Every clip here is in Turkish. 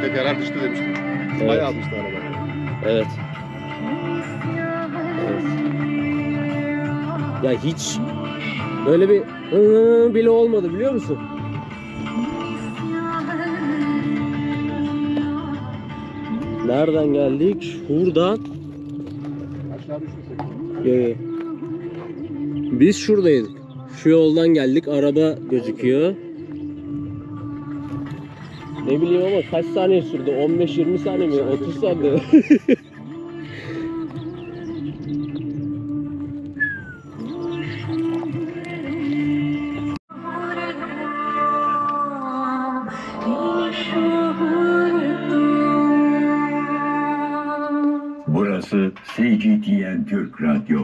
Bak tekerler düştü demiştim. Evet. Bayağı almıştı araba. Evet. Evet. Ya hiç böyle bir hı bile olmadı biliyor musun? Nereden geldik? Şuradan. Aşağı düştü Biz şuradaydık. Şu yoldan geldik. Araba gözüküyor. Ne bileyim ama kaç saniye sürdü? 15-20 saniye mi? 30 saniye? Burası CGTN Türk Radyo.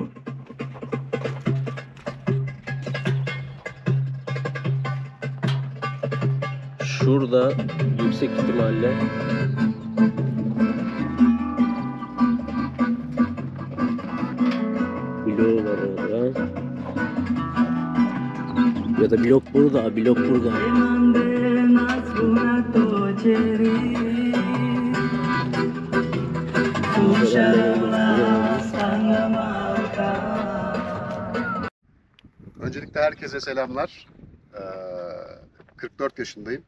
Blok. Öncelikle herkese selamlar. Ee, 44 yaşındayım.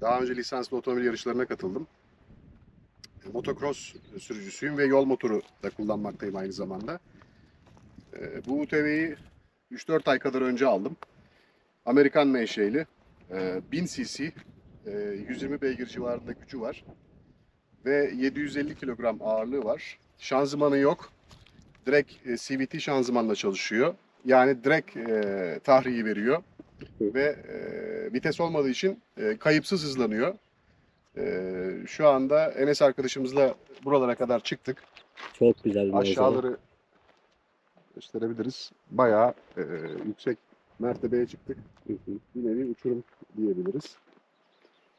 Daha önce lisanslı otomobil yarışlarına katıldım. Motocross sürücüsüyüm ve yol motoru da kullanmaktayım aynı zamanda. Ee, Bu UTV'yi 3-4 ay kadar önce aldım. Amerikan menşeli. Ee, 1000 cc, e, 120 beygir civarında gücü var. Ve 750 kilogram ağırlığı var. Şanzımanı yok. Direkt e, CVT şanzımanla çalışıyor. Yani direkt e, tahriyi veriyor ve e, vites olmadığı için e, kayıpsız hızlanıyor. E, şu anda Enes arkadaşımızla buralara kadar çıktık. Çok güzel bir. Aşağıları gösterebiliriz. Bayağı e, yüksek mertebeye çıktık. Bir nevi uçurum diyebiliriz.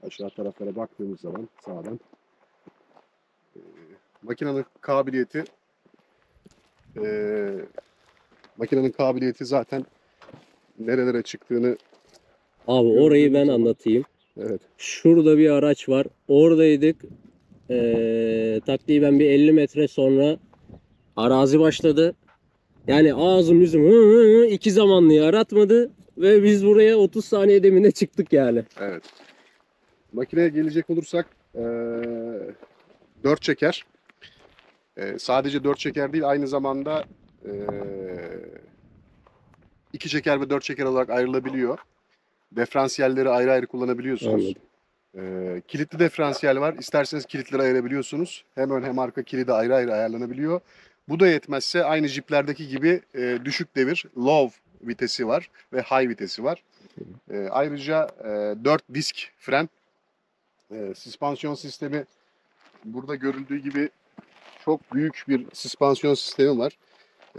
Aşağı taraflara baktığımız zaman sağdan e, makinenin kabiliyeti e, makinenin kabiliyeti zaten nerelere çıktığını Abi orayı ben anlatayım. evet Şurada bir araç var. Oradaydık. Ee, takriben bir 50 metre sonra arazi başladı. Yani ağzım yüzüm hı hı hı iki zamanlıyı aratmadı ve biz buraya 30 saniye demine çıktık yani. Evet. Makineye gelecek olursak eee 4 çeker. Eee, sadece 4 çeker değil aynı zamanda eee 2 çeker ve 4 çeker olarak ayrılabiliyor. Diferansiyelleri ayrı ayrı kullanabiliyorsunuz. Eee, kilitli diferansiyel var. İsterseniz kilitleri ayırabiliyorsunuz. Hem ön hem arka kilidi ayrı ayrı ayarlanabiliyor. Bu da yetmezse aynı jiplerdeki gibi eee, düşük devir, low vitesi var ve high vitesi var. Eee, ayrıca eee 4 disk fren, eee, süspansiyon sistemi burada görüldüğü gibi çok büyük bir süspansiyon sistemi var.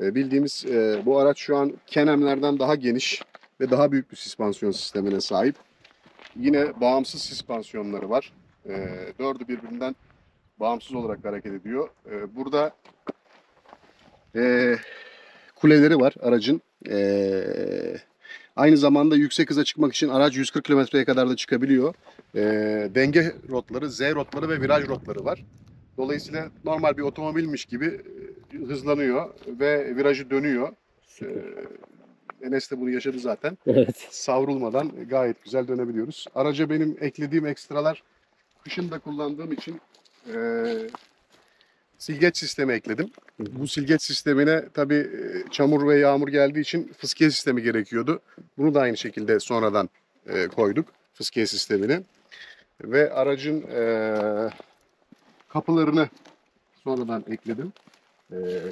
Eee, bildiğimiz eee, bu araç şu an Can-Am'lerden daha geniş ve daha büyük bir süspansiyon sistemine sahip. Yine bağımsız süspansiyonları var. Eee dördü birbirinden bağımsız olarak hareket ediyor. Eee, burada eee, kuleleri var aracın. Eee, aynı zamanda yüksek hıza çıkmak için araç 140 kilometreye kadar da çıkabiliyor. Eee, denge rotları, Z rotları ve viraj rotları var. Dolayısıyla normal bir otomobilmiş gibi e, hızlanıyor ve virajı dönüyor. Eee, Enes de bunu yaşadı zaten Evet. savrulmadan gayet güzel dönebiliyoruz. Araca benim eklediğim ekstralar kışın da kullandığım için eee, silgeç sistemi ekledim. Bu silgeç sistemine tabi çamur ve yağmur geldiği için fıskiye sistemi gerekiyordu. Bunu da aynı şekilde sonradan eee, koyduk fıskiye sistemini. Ve aracın eee, kapılarını sonradan ekledim.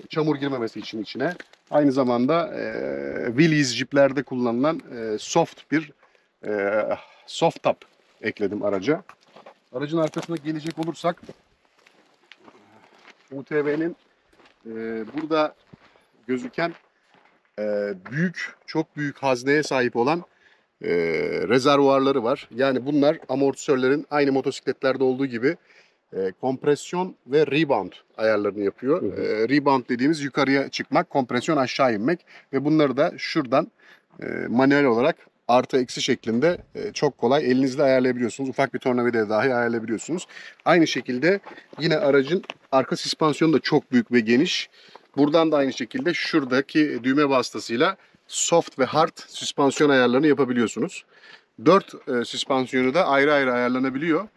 Çamur girmemesi için içine. Aynı zamanda e, Willys jiplerde kullanılan e, soft bir e, soft top ekledim araca. Aracın arkasına gelecek olursak UTV'nin e, burada gözüken e, büyük, çok büyük hazneye sahip olan e, rezervuarları var. Yani bunlar amortisörlerin aynı motosikletlerde olduğu gibi e, kompresyon ve rebound ayarlarını yapıyor. Hı hı. E, rebound dediğimiz yukarıya çıkmak, kompresyon aşağı inmek ve bunları da şuradan e, manuel olarak artı eksi şeklinde e, çok kolay elinizle ayarlayabiliyorsunuz. Ufak bir tornavida dahi ayarlayabiliyorsunuz. Aynı şekilde yine aracın arka süspansiyonu da çok büyük ve geniş. Buradan da aynı şekilde şuradaki düğme vasıtasıyla soft ve hard süspansiyon ayarlarını yapabiliyorsunuz. Dört e, süspansiyonu da ayrı ayrı ayarlanabiliyor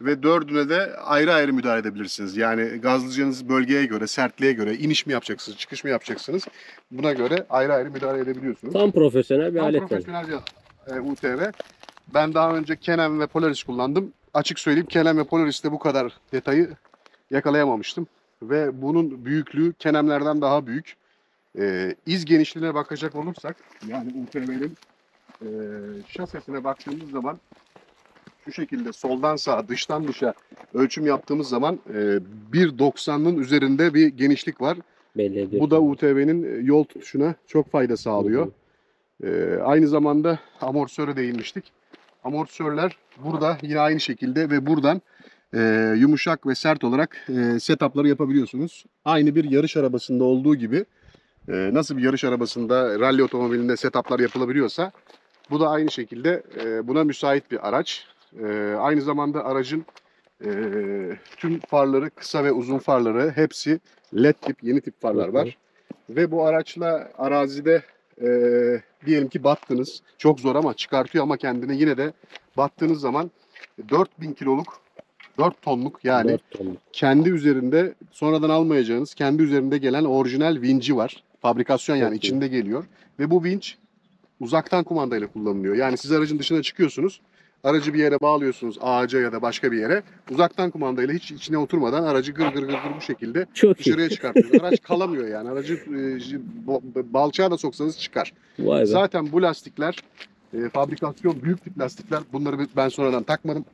ve dördüne de ayrı ayrı müdahale edebilirsiniz. Yani gazlayacağınız bölgeye göre, sertliğe göre iniş mi yapacaksınız, çıkış mı yapacaksınız buna göre ayrı ayrı müdahale edebiliyorsunuz. Tam profesyonel bir Tam alet. profesyonel bir e, UTV. Ben daha önce Canon ve Polaris kullandım. Açık söyleyeyim Canon ve Polaris'te bu kadar detayı yakalayamamıştım. Ve bunun büyüklüğü Canon'lerden daha büyük. E, iz genişliğine bakacak olursak yani UTV'nin e, şasesine baktığımız zaman şu şekilde soldan sağa, dıştan dışa ölçüm yaptığımız zaman e, 1.90'ın üzerinde bir genişlik var. Belli ediyor. Bu da UTV'nin yol tutuşuna çok fayda sağlıyor. Ee, aynı zamanda amortisöre değinmiştik. Amortisörler burada yine aynı şekilde ve buradan e, yumuşak ve sert olarak e, setupları yapabiliyorsunuz. Aynı bir yarış arabasında olduğu gibi e, nasıl bir yarış arabasında rally otomobilinde setuplar yapılabiliyorsa bu da aynı şekilde e, buna müsait bir araç. E, aynı zamanda aracın e, tüm farları kısa ve uzun farları hepsi LED tip yeni tip farlar var. Ve bu araçla arazide e, diyelim ki battınız. Çok zor ama çıkartıyor ama kendini yine de battığınız zaman 4000 kiloluk 4 tonluk yani Dört tonluk. kendi üzerinde sonradan almayacağınız kendi üzerinde gelen orijinal vinci var. Fabrikasyon yani Çok iyi. içinde geliyor. Ve bu vinç uzaktan kumandayla kullanılıyor. Yani siz aracın dışına çıkıyorsunuz. Aracı bir yere bağlıyorsunuz ağaca ya da başka bir yere. Uzaktan kumandayla hiç içine oturmadan aracı gır gır gır gır bu şekilde Çok dışarıya çıkartıyorsunuz. Araç kalamıyor yani. Aracı e, balçağa da soksanız çıkar. Vay be. Zaten bu lastikler e, fabrikasyon büyük tip lastikler. Bunları ben sonradan takmadım.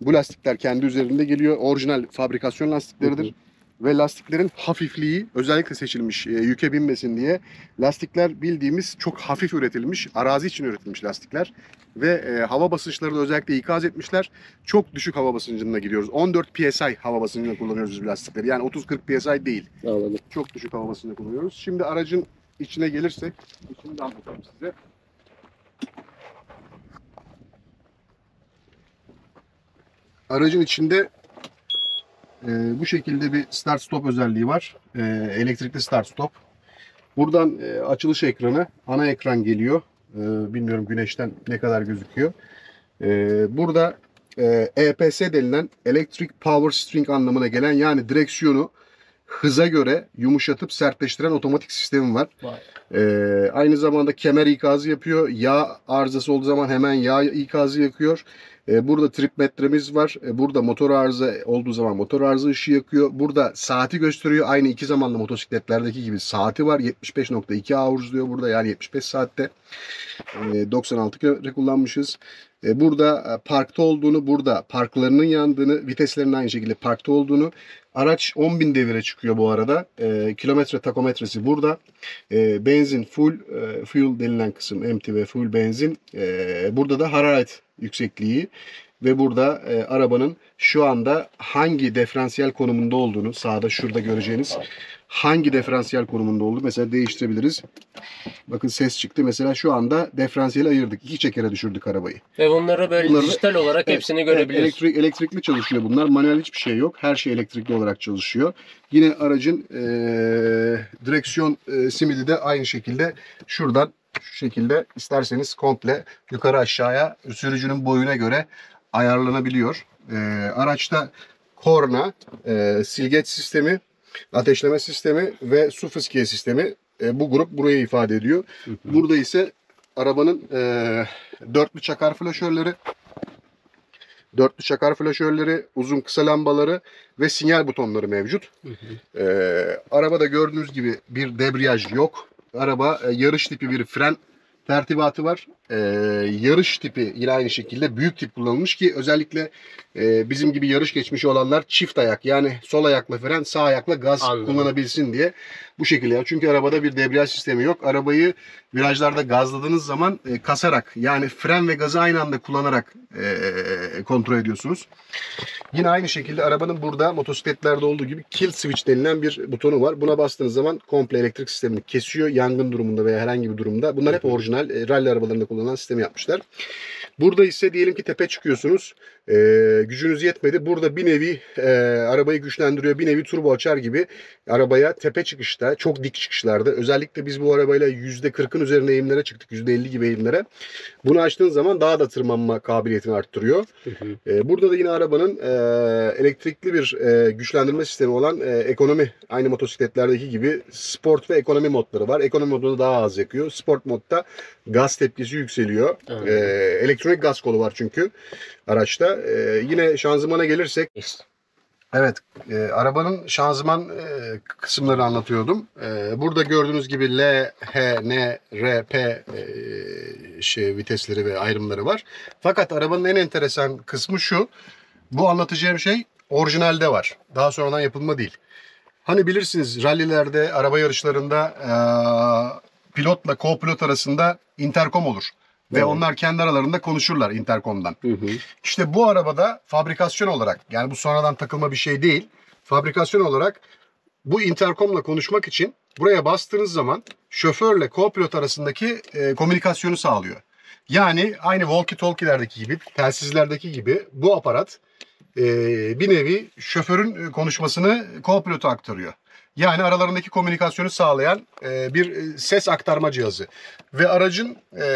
Bu lastikler kendi üzerinde geliyor. Orijinal fabrikasyon lastikleridir. Ve lastiklerin hafifliği özellikle seçilmiş e, yüke binmesin diye. Lastikler bildiğimiz çok hafif üretilmiş, arazi için üretilmiş lastikler. Ve e, hava basınçları da özellikle ikaz etmişler. Çok düşük hava basıncında gidiyoruz. 14 PSI hava basıncında kullanıyoruz biz bu lastikleri. Yani 30-40 PSI değil Anladım. çok düşük hava basıncında kullanıyoruz. Şimdi aracın içine gelirsek, içini de anlatalım size. Aracın içinde e, bu şekilde bir start stop özelliği var. E, elektrikli start stop. Buradan e, açılış ekranı, ana ekran geliyor. E, bilmiyorum güneşten ne kadar gözüküyor. E, burada e, EPS denilen Electric Power String anlamına gelen yani direksiyonu hıza göre yumuşatıp sertleştiren otomatik sistemi var. Ee, aynı zamanda kemer ikazı yapıyor. Yağ arızası olduğu zaman hemen yağ ikazı yakıyor. Ee, burada trip metremiz var. Ee, burada motor arıza olduğu zaman motor arıza ışığı yakıyor. Burada saati gösteriyor. Aynı iki zamanlı motosikletlerdeki gibi saati var. 75.2 hours diyor burada yani 75 saatte. Ee, 96 kilometre kullanmışız. Ee, burada e, parkta olduğunu, burada parklarının yandığını, viteslerinin aynı şekilde parkta olduğunu, Araç 10.000 devire çıkıyor bu arada. E, kilometre takometresi burada. E, benzin full, e, fuel denilen kısım ve full benzin. E, burada da hararet yüksekliği ve burada e, arabanın şu anda hangi diferansiyel konumunda olduğunu sağda şurada göreceğiniz hangi diferansiyel konumunda olduğunu mesela değiştirebiliriz. Bakın ses çıktı. Mesela şu anda diferansiyeli ayırdık. İki çekere düşürdük arabayı. Ve bunları böyle Bunları- dijital olarak Evet, hepsini evet, görebiliyorsun. elektrik, elektrikli çalışıyor bunlar. Manuel hiçbir şey yok. Her şey elektrikli olarak çalışıyor. Yine aracın eee, direksiyon eee, simidi de aynı şekilde şuradan şu şekilde isterseniz komple yukarı aşağıya sürücünün boyuna göre ayarlanabiliyor. Eee, araçta korna, eee, silgeç sistemi, ateşleme sistemi ve su fıskiye sistemi e, bu grup burayı ifade ediyor. Burada ise arabanın e, dörtlü çakar flaşörleri, dörtlü çakar flaşörleri, uzun kısa lambaları ve sinyal butonları mevcut. E, arabada gördüğünüz gibi bir debriyaj yok. Araba e, yarış tipi bir fren tertibatı var. E, yarış tipi yine aynı şekilde büyük tip kullanılmış ki özellikle e, bizim gibi yarış geçmişi olanlar çift ayak yani sol ayakla fren sağ ayakla gaz Anladım. kullanabilsin diye bu şekilde. ya. Çünkü arabada bir debriyaj sistemi yok. Arabayı virajlarda gazladığınız zaman e, kasarak yani fren ve gazı aynı anda kullanarak e, kontrol ediyorsunuz. Yine aynı şekilde arabanın burada motosikletlerde olduğu gibi kill switch denilen bir butonu var. Buna bastığınız zaman komple elektrik sistemini kesiyor. Yangın durumunda veya herhangi bir durumda. Bunlar hep orijinal. E, rally arabalarında kullanan sistemi yapmışlar. Burada ise diyelim ki tepe çıkıyorsunuz. E, gücünüz yetmedi. Burada bir nevi e, arabayı güçlendiriyor. Bir nevi turbo açar gibi arabaya tepe çıkışta çok dik çıkışlarda özellikle biz bu arabayla %40'ın üzerine eğimlere çıktık. %50 gibi eğimlere. Bunu açtığın zaman daha da tırmanma kabiliyetini arttırıyor. E, burada da yine arabanın e, elektrikli bir e, güçlendirme sistemi olan e, ekonomi aynı motosikletlerdeki gibi sport ve ekonomi modları var. Ekonomi modunda daha az yakıyor. Sport modda gaz tepkisi yükseliyor. Anladım. E, elektronik gaz kolu var çünkü araçta. E, yine şanzımana gelirsek Evet, e, arabanın şanzıman e, kısımlarını anlatıyordum. E, burada gördüğünüz gibi L, H, N, R, P e, şey vitesleri ve ayrımları var. Fakat arabanın en enteresan kısmı şu. Bu anlatacağım şey orijinalde var. Daha sonradan yapılma değil. Hani bilirsiniz rallilerde, araba yarışlarında e, pilotla co-pilot arasında interkom olur. Ve Evet. onlar kendi aralarında konuşurlar interkomdan. Hı hı. İşte bu arabada fabrikasyon olarak yani bu sonradan takılma bir şey değil. Fabrikasyon olarak bu interkomla konuşmak için buraya bastığınız zaman şoförle co-pilot arasındaki e, komünikasyonu sağlıyor. Yani aynı walkie-talkie'lerdeki gibi, telsizlerdeki gibi bu aparat e, bir nevi şoförün e, konuşmasını co-pilota aktarıyor. Yani aralarındaki komünikasyonu sağlayan e, bir e, ses aktarma cihazı. Ve aracın e,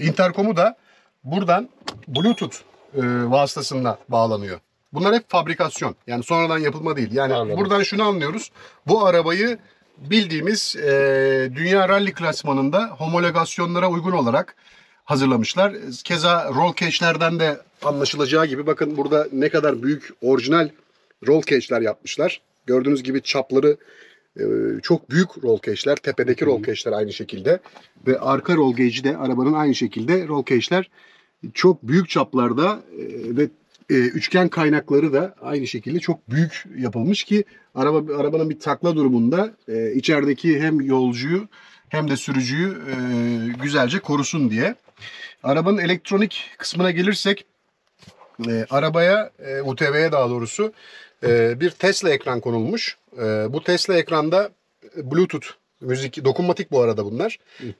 interkomu da buradan Bluetooth e, vasıtasıyla bağlanıyor. Bunlar hep fabrikasyon. Yani sonradan yapılma değil. Yani Anladım. buradan şunu anlıyoruz. Bu arabayı bildiğimiz e, dünya rally klasmanında homologasyonlara uygun olarak hazırlamışlar. Keza roll cage'lerden de anlaşılacağı gibi bakın burada ne kadar büyük orijinal roll cage'ler yapmışlar. Gördüğünüz gibi çapları e, çok büyük roll cage'ler. Tepedeki roll cage'ler aynı şekilde. Ve arka roll cage'i de arabanın aynı şekilde roll cage'ler çok büyük çaplarda e, ve e, üçgen kaynakları da aynı şekilde çok büyük yapılmış ki araba arabanın bir takla durumunda e, içerideki hem yolcuyu hem de sürücüyü e, güzelce korusun diye. Arabanın elektronik kısmına gelirsek e, arabaya e, UTV'ye daha doğrusu e, bir Tesla ekran konulmuş. E, bu Tesla ekranda Bluetooth müzik dokunmatik bu arada bunlar.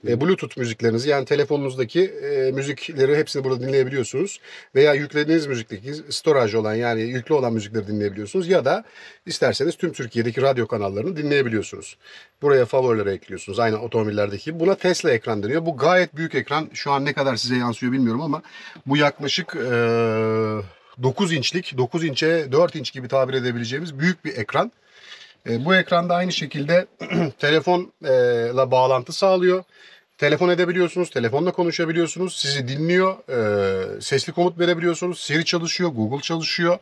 E, Bluetooth müziklerinizi yani telefonunuzdaki e, müzikleri hepsini burada dinleyebiliyorsunuz. Veya yüklediğiniz müzikteki storage olan yani yüklü olan müzikleri dinleyebiliyorsunuz. Ya da isterseniz tüm Türkiye'deki radyo kanallarını dinleyebiliyorsunuz. Buraya favorileri ekliyorsunuz aynı otomobillerdeki. Buna Tesla ekran deniyor. Bu gayet büyük ekran. Şu an ne kadar size yansıyor bilmiyorum ama bu yaklaşık e, 9 inçlik, 9 inçe 4 inç gibi tabir edebileceğimiz büyük bir ekran. E, bu ekranda aynı şekilde telefonla bağlantı sağlıyor. Telefon edebiliyorsunuz, telefonla konuşabiliyorsunuz, sizi dinliyor, e, sesli komut verebiliyorsunuz, Siri çalışıyor, Google çalışıyor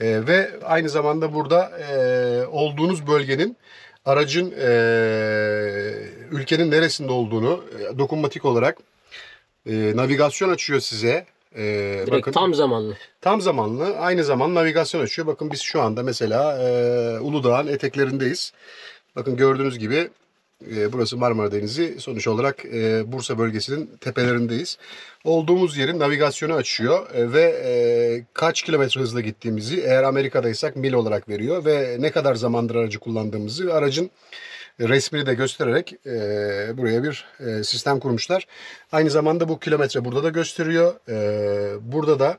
E, ve aynı zamanda burada e, olduğunuz bölgenin aracın e, ülkenin neresinde olduğunu e, dokunmatik olarak e, navigasyon açıyor size. E, Direkt tam zamanlı. Tam zamanlı aynı zaman navigasyon açıyor. Bakın biz şu anda mesela e, Uludağ'ın eteklerindeyiz. Bakın gördüğünüz gibi e, burası Marmara Denizi. Sonuç olarak e, Bursa bölgesinin tepelerindeyiz. Olduğumuz yerin navigasyonu açıyor e, ve e, kaç kilometre hızla gittiğimizi eğer Amerika'daysak mil olarak veriyor ve ne kadar zamandır aracı kullandığımızı ve aracın resmini de göstererek e, buraya bir e, sistem kurmuşlar. Aynı zamanda bu kilometre burada da gösteriyor. E, burada da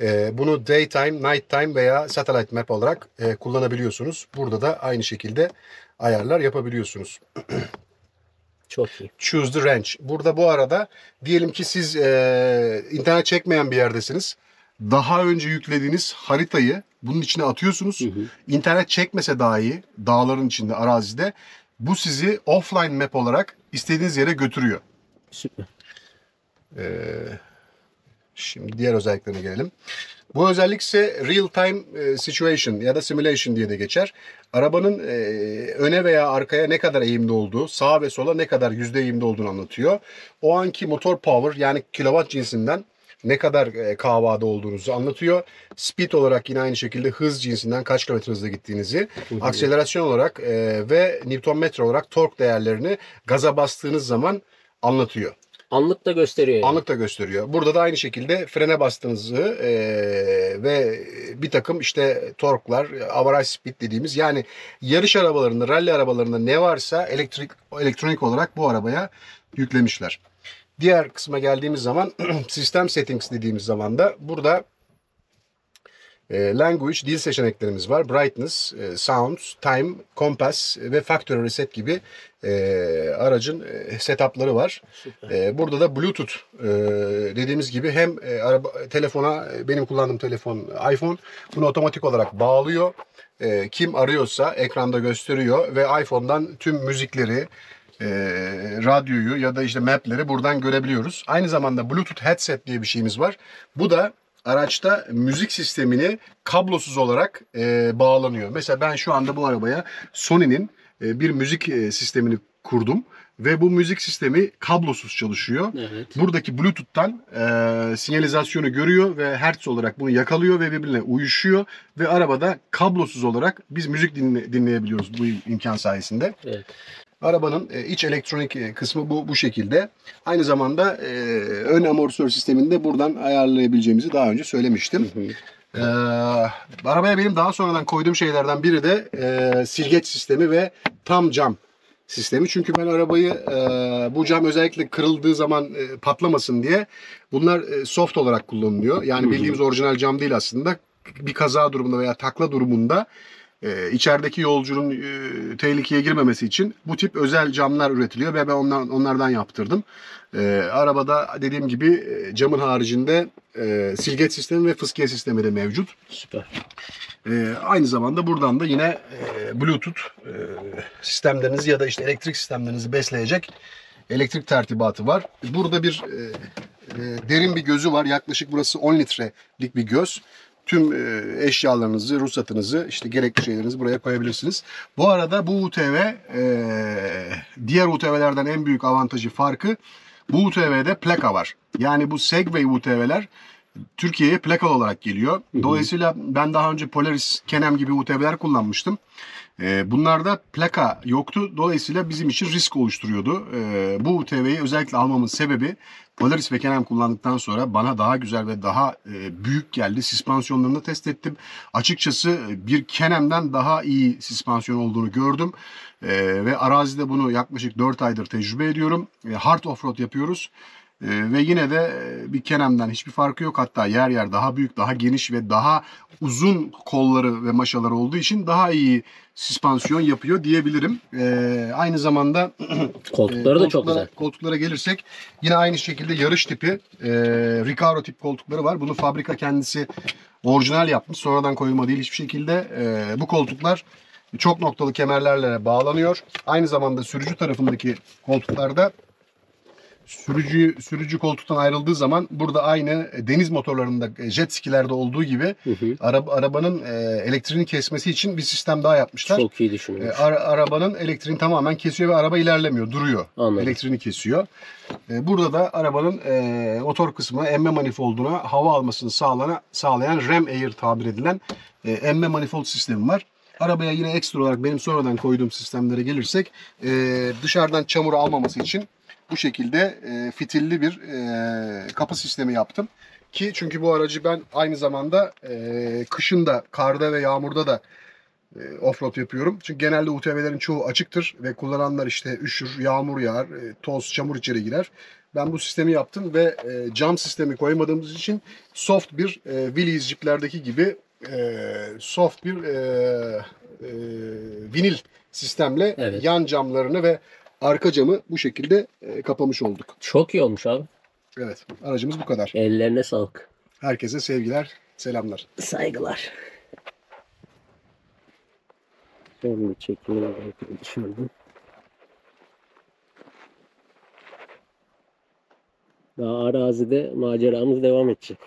e, bunu daytime, nighttime veya satellite map olarak e, kullanabiliyorsunuz. Burada da aynı şekilde ayarlar yapabiliyorsunuz. Çok iyi. Choose the range. Burada bu arada diyelim ki siz e, internet çekmeyen bir yerdesiniz. Daha önce yüklediğiniz haritayı bunun içine atıyorsunuz. İnternet çekmese dahi dağların içinde, arazide bu sizi offline map olarak istediğiniz yere götürüyor. Süper. Şimdi diğer özelliklerine gelelim. Bu özellik ise real time e, situation ya da simulation diye de geçer. Arabanın e, öne veya arkaya ne kadar eğimli olduğu, sağa ve sola ne kadar yüzde eğimli olduğunu anlatıyor. O anki motor power yani kilowatt cinsinden ne kadar e, kahvada olduğunuzu anlatıyor. Speed olarak yine aynı şekilde hız cinsinden kaç kilometre hızla gittiğinizi, akselerasyon olarak e, ve Newton metre olarak tork değerlerini gaza bastığınız zaman anlatıyor. Anlık da gösteriyor. Yani. Anlık da gösteriyor. Burada da aynı şekilde frene bastığınızı e, ve bir takım işte torklar, average speed dediğimiz yani yarış arabalarında, rally arabalarında ne varsa elektrik elektronik olarak bu arabaya yüklemişler. Diğer kısma geldiğimiz zaman sistem settings dediğimiz zaman da burada e, language, dil seçeneklerimiz var. Brightness, e, sounds, time, compass ve factory reset gibi e, aracın e, setupları var. E, burada da Bluetooth e, dediğimiz gibi hem e, araba telefona e, benim kullandığım telefon iPhone bunu otomatik olarak bağlıyor. E, kim arıyorsa ekranda gösteriyor ve iPhone'dan tüm müzikleri, e, radyoyu ya da işte mapleri buradan görebiliyoruz. Aynı zamanda Bluetooth headset diye bir şeyimiz var. Bu da araçta müzik sistemini kablosuz olarak e, bağlanıyor. Mesela ben şu anda bu arabaya Sony'nin e, bir müzik e, sistemini kurdum ve bu müzik sistemi kablosuz çalışıyor. Evet. Buradaki Bluetooth'tan e, sinyalizasyonu görüyor ve hertz olarak bunu yakalıyor ve birbirine uyuşuyor ve arabada kablosuz olarak biz müzik dinle- dinleyebiliyoruz bu imkan sayesinde. Evet. Arabanın e, iç elektronik e, kısmı bu bu şekilde. Aynı zamanda e, ön amortisör sistemini de buradan ayarlayabileceğimizi daha önce söylemiştim. Hı hı. Ee, arabaya benim daha sonradan koyduğum şeylerden biri de e, silgeç sistemi ve tam cam sistemi. Çünkü ben arabayı e, bu cam özellikle kırıldığı zaman e, patlamasın diye bunlar e, soft olarak kullanılıyor. Yani bildiğimiz orijinal cam değil aslında. Bir kaza durumunda veya takla durumunda e, içerideki yolcunun e, tehlikeye girmemesi için bu tip özel camlar üretiliyor ve ben onlar, onlardan yaptırdım. E, arabada dediğim gibi e, camın haricinde e, silgeç sistemi ve fıskiye sistemi de mevcut. Süper. E, aynı zamanda buradan da yine e, Bluetooth e, sistemlerinizi ya da işte elektrik sistemlerinizi besleyecek elektrik tertibatı var. Burada bir e, e, derin bir gözü var. Yaklaşık burası 10 litrelik bir göz. Tüm e, eşyalarınızı, ruhsatınızı, işte gerekli şeylerinizi buraya koyabilirsiniz. Bu arada bu UTV e, diğer UTV'lerden en büyük avantajı farkı bu UTV'de plaka var. Yani bu Segway UTV'ler Türkiye'ye plakalı olarak geliyor. Dolayısıyla ben daha önce Polaris, Kenem gibi UTV'ler kullanmıştım. Ee, bunlarda plaka yoktu. Dolayısıyla bizim için risk oluşturuyordu. Bu UTV'yi özellikle almamın sebebi Polaris ve Kenem kullandıktan sonra bana daha güzel ve daha e, büyük geldi. Süspansiyonlarını test ettim. Açıkçası e, bir Kenem'den daha iyi süspansiyon olduğunu gördüm. Ee, ve arazide bunu yaklaşık 4 aydır tecrübe ediyorum. E, hard offroad yapıyoruz. Ee, ve yine de e, bir Kenem'den hiçbir farkı yok. Hatta yer yer daha büyük, daha geniş ve daha uzun kolları ve maşaları olduğu için daha iyi süspansiyon yapıyor diyebilirim. Ee, aynı zamanda Koltukları e, da çok güzel. Koltuklara gelirsek yine aynı şekilde yarış tipi e, Recaro tip koltukları var. Bunu fabrika kendisi orijinal yapmış. Sonradan koyulma değil hiçbir şekilde. E, bu koltuklar çok noktalı kemerlerle bağlanıyor. Aynı zamanda sürücü tarafındaki koltuklarda sürücü sürücü koltuktan ayrıldığı zaman burada aynı deniz motorlarında e, jet skilerde olduğu gibi Hı hı. araba, arabanın e, elektriğini kesmesi için bir sistem daha yapmışlar. Çok iyi E, düşünülmüş. ara- arabanın elektriğini tamamen kesiyor ve araba ilerlemiyor, duruyor. Anladım. Elektriğini kesiyor. E, burada da arabanın e, motor kısmına emme manifolduna hava almasını sağlana, sağlayan ram air tabir edilen e, emme manifold sistemi var. Arabaya yine ekstra olarak benim sonradan koyduğum sistemlere gelirsek e, dışarıdan çamur almaması için bu şekilde e, fitilli bir e, kapı sistemi yaptım. Ki çünkü bu aracı ben aynı zamanda e, kışın da karda ve yağmurda da e, offroad yapıyorum. Çünkü genelde UTV'lerin çoğu açıktır ve kullananlar işte üşür, yağmur yağar, e, toz, çamur içeri girer. Ben bu sistemi yaptım ve e, cam sistemi koymadığımız için soft bir e, Willys jiplerdeki gibi e, soft bir e, e, vinil sistemle Evet. yan camlarını ve arka camı bu şekilde e, kapamış olduk. Çok iyi olmuş abi. Evet, aracımız bu kadar. Ellerine sağlık. Herkese sevgiler, selamlar. Saygılar. Ben bir çekeyim. Düşürdüm. Daha arazide maceramız devam edecek.